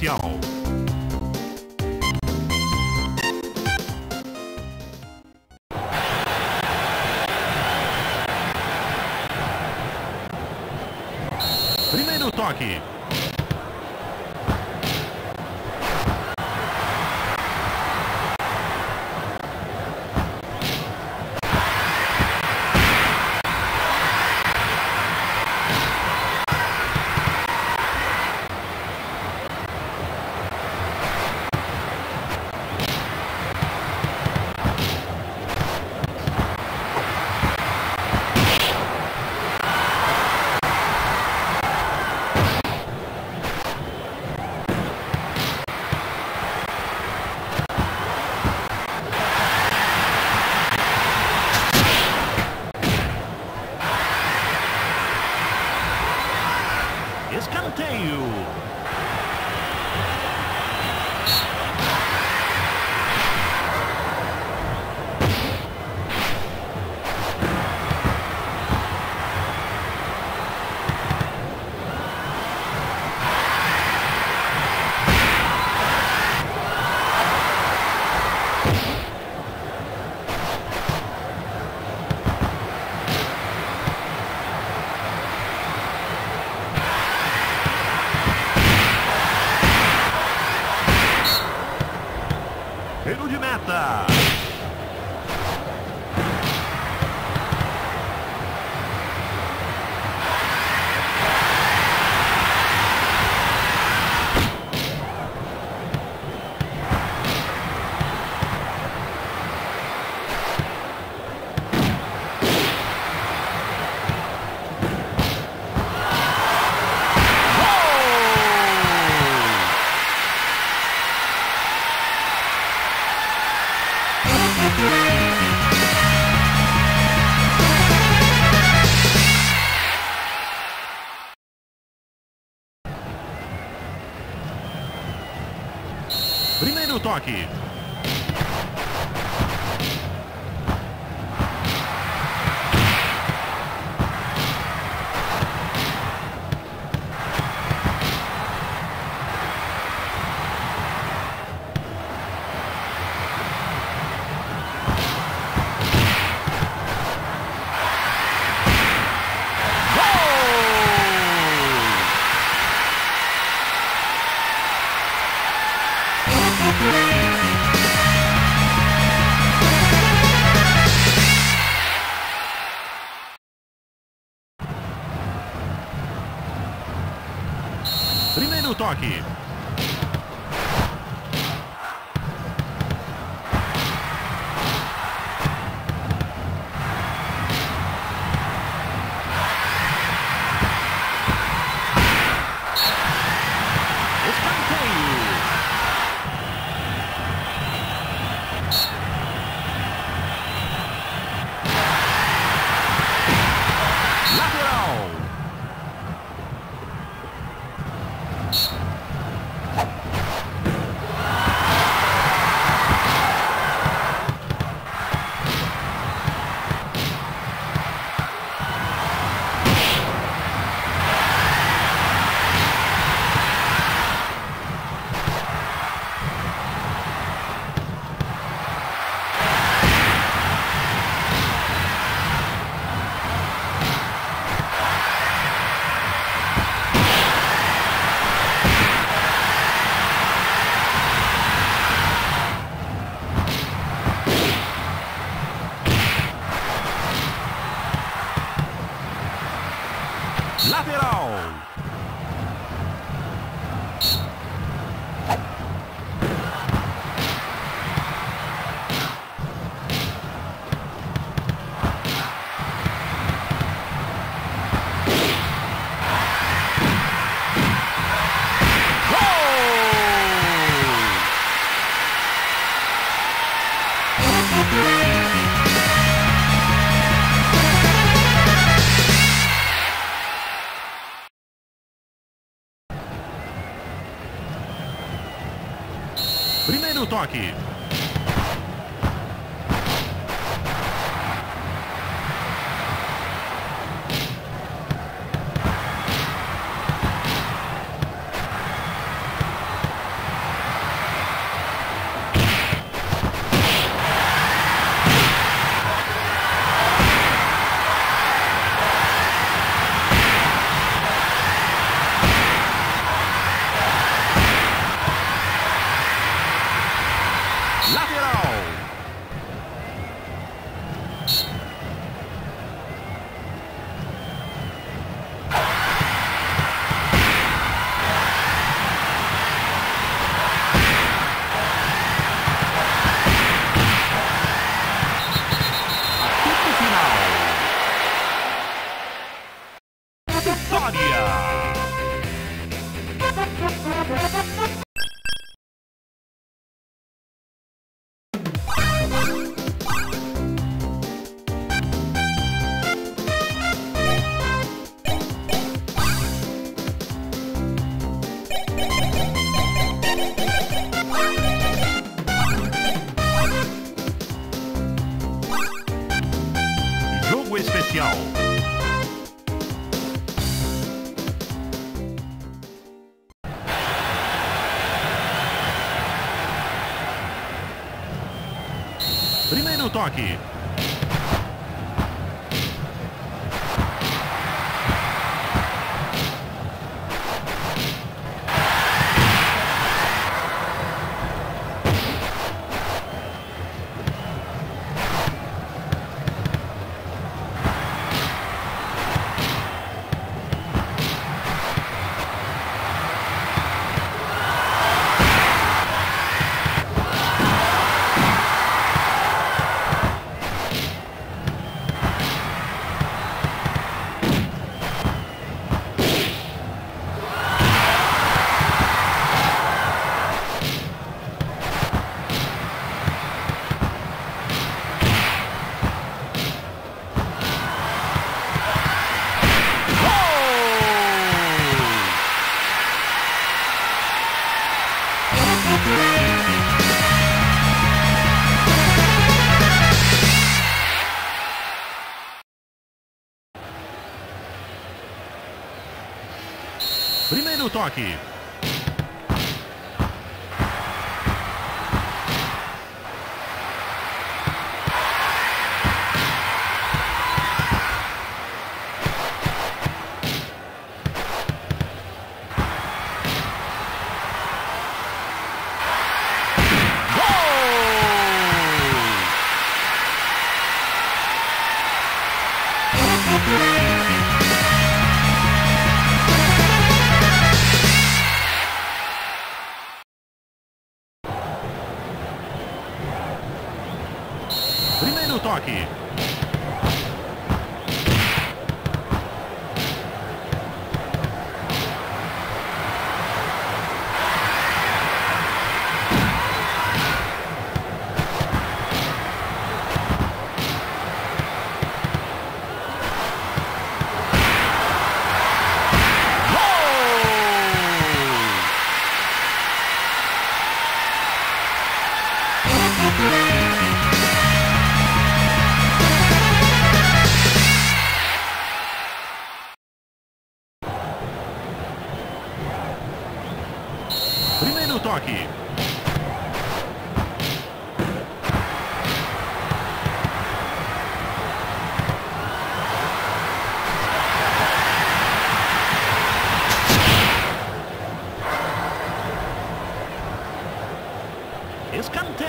comercial. Primeiro toque. Toque. Primeiro toque. Primeiro toque. Primeiro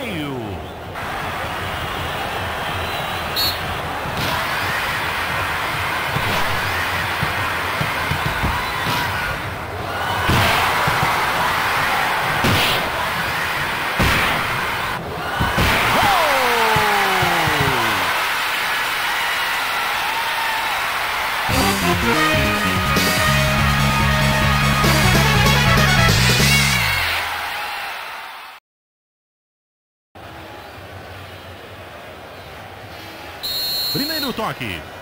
meio. Toque.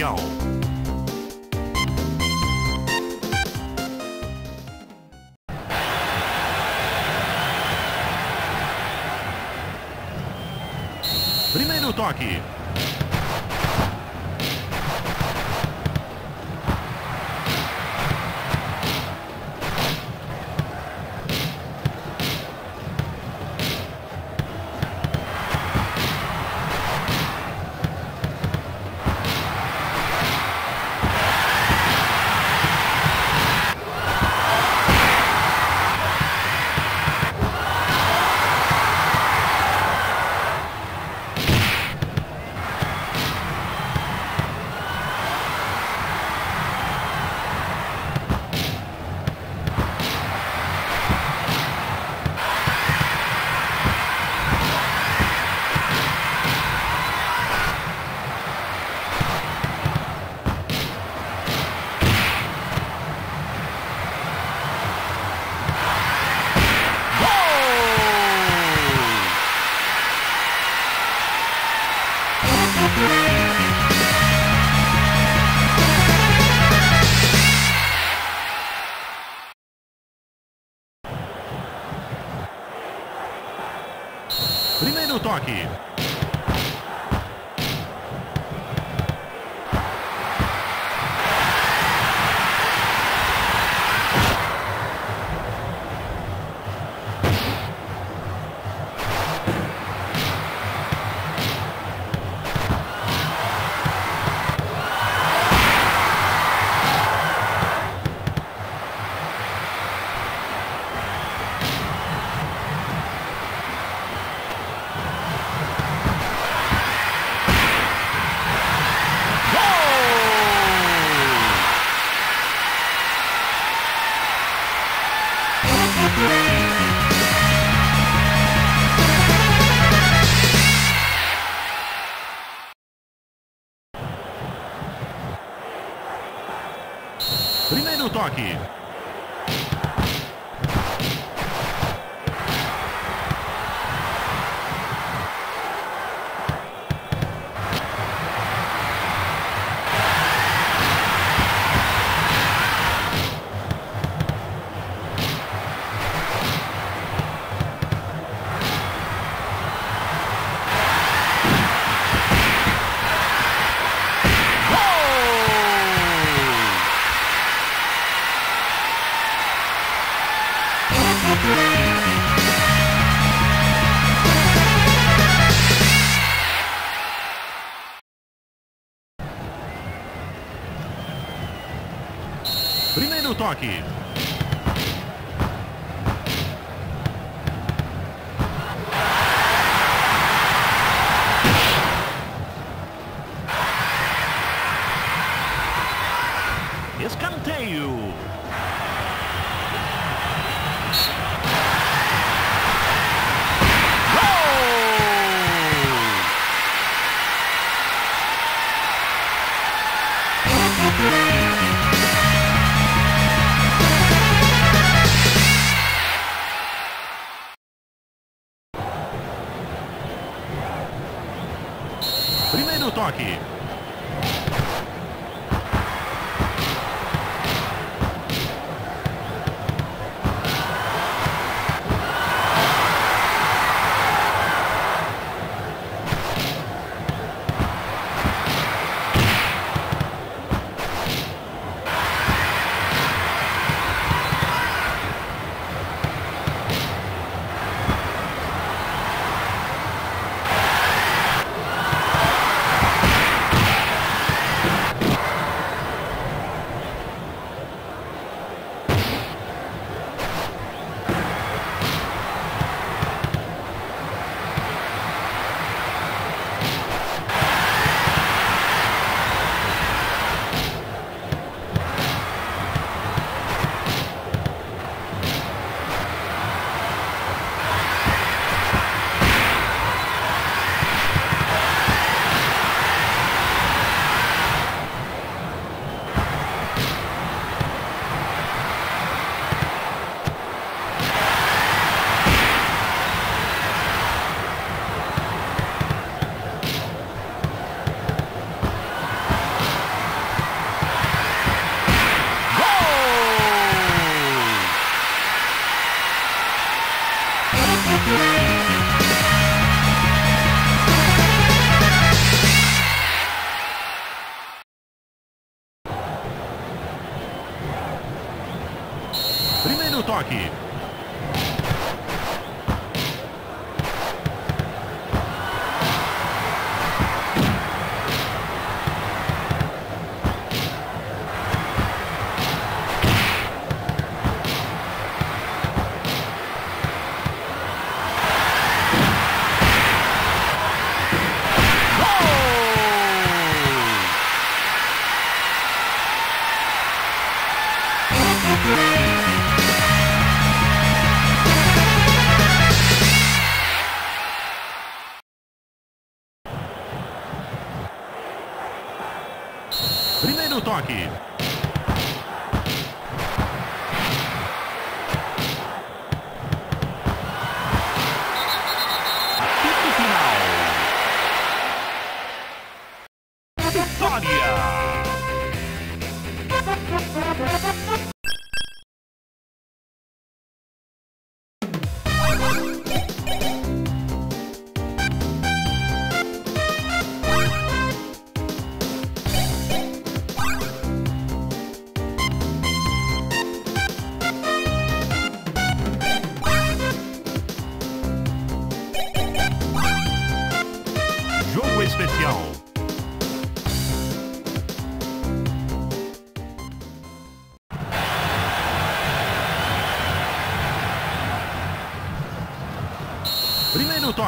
Jogo especial. Primeiro toque. Primeiro Primeiro toque.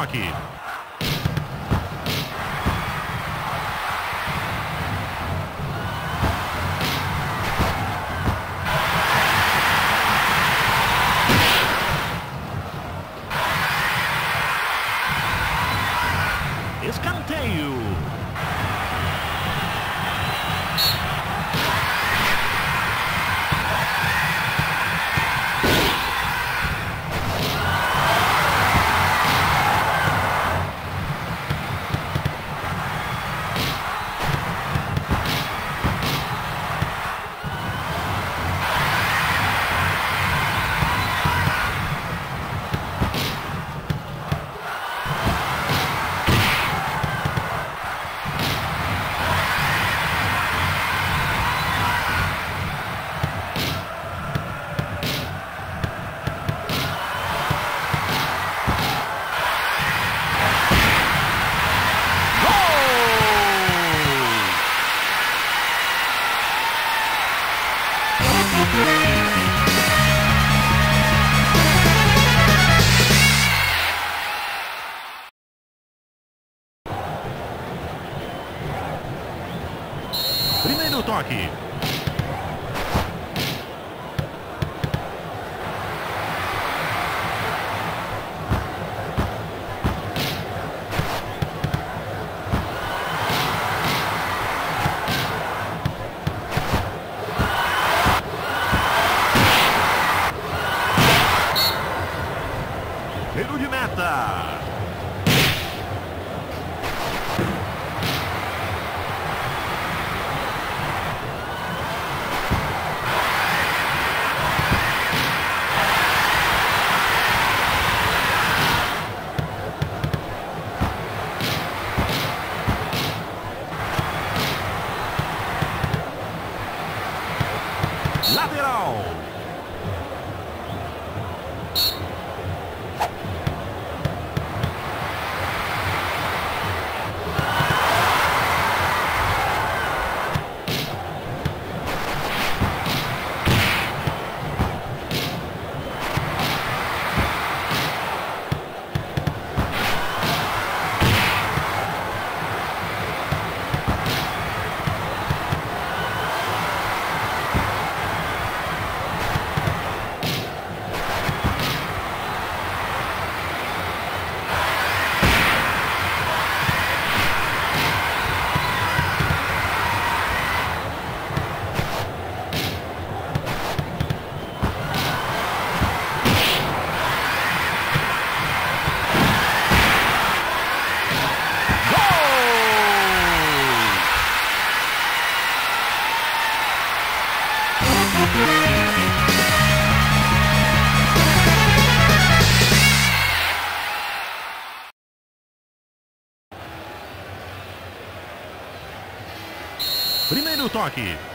Primeiro Primeiro toque. Lateral. Primeiro toque.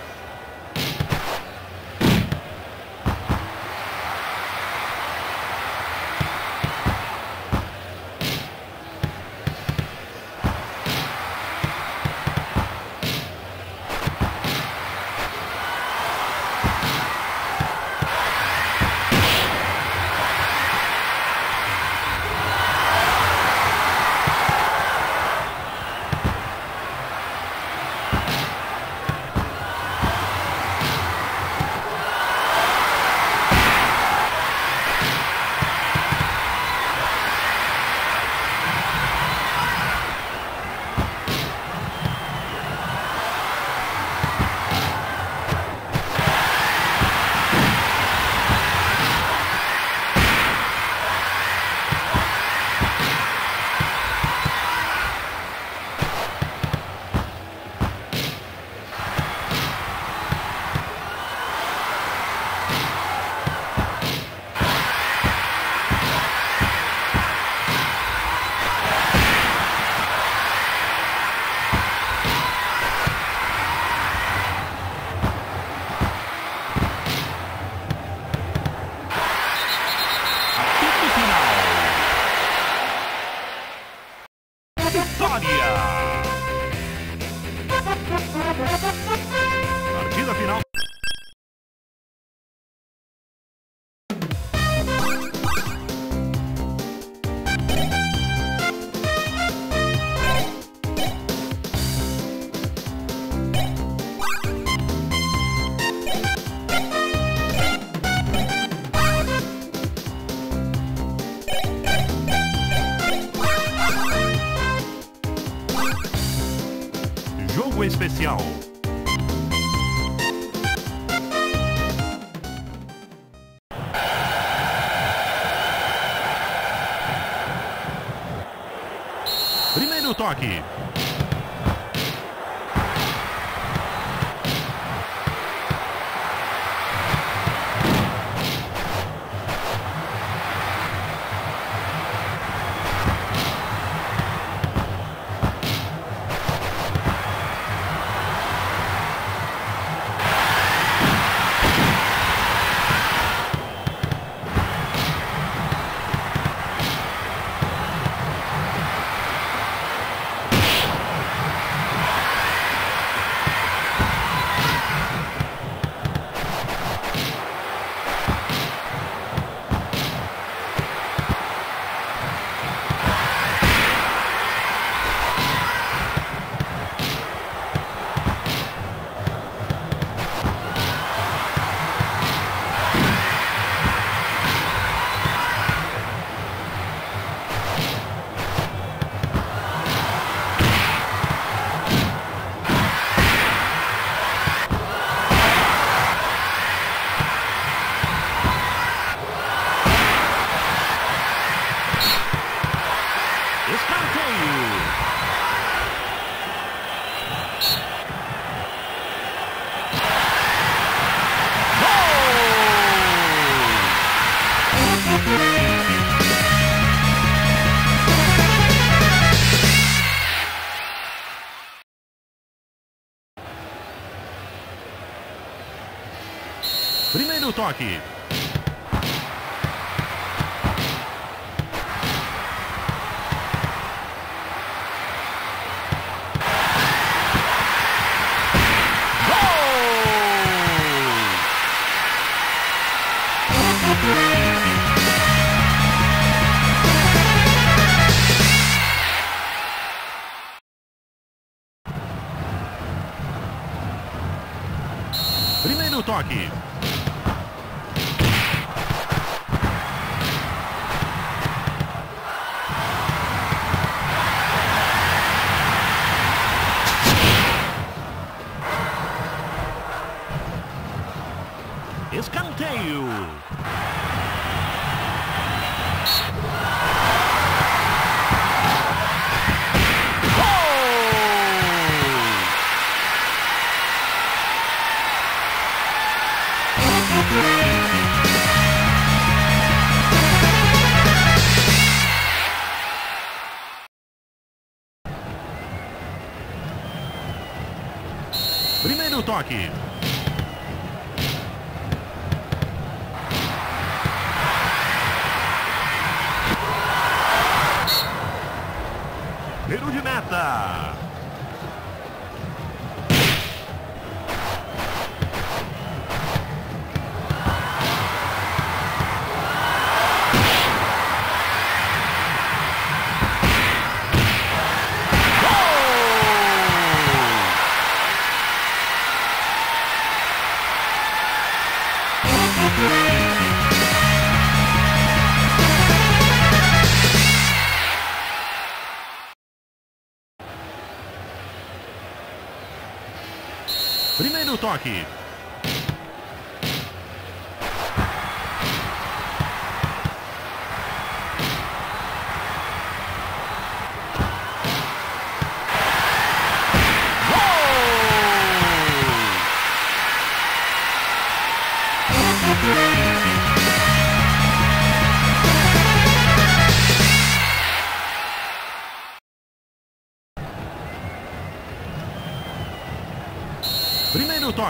Toque. Primeiro toque. Toque. Tiro de meta. Primeiro toque.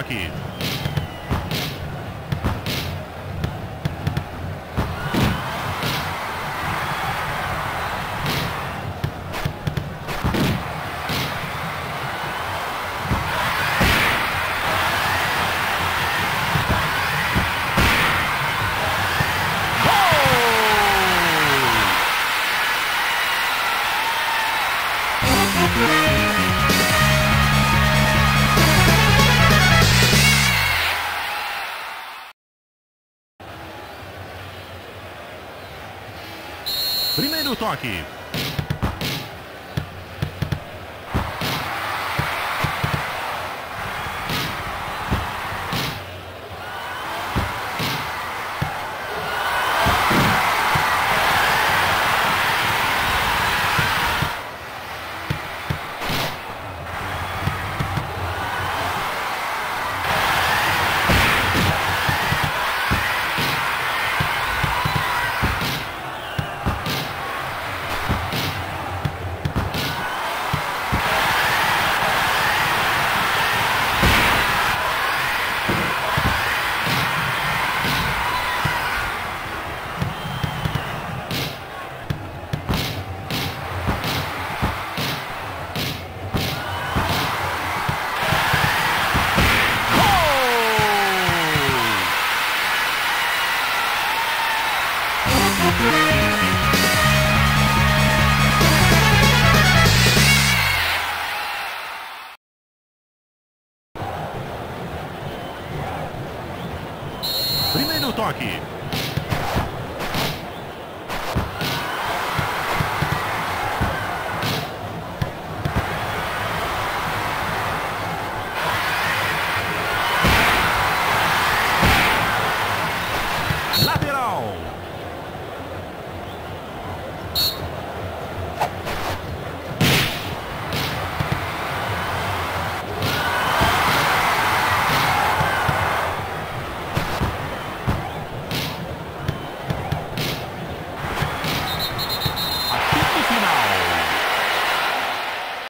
Primeiro Primeiro toque.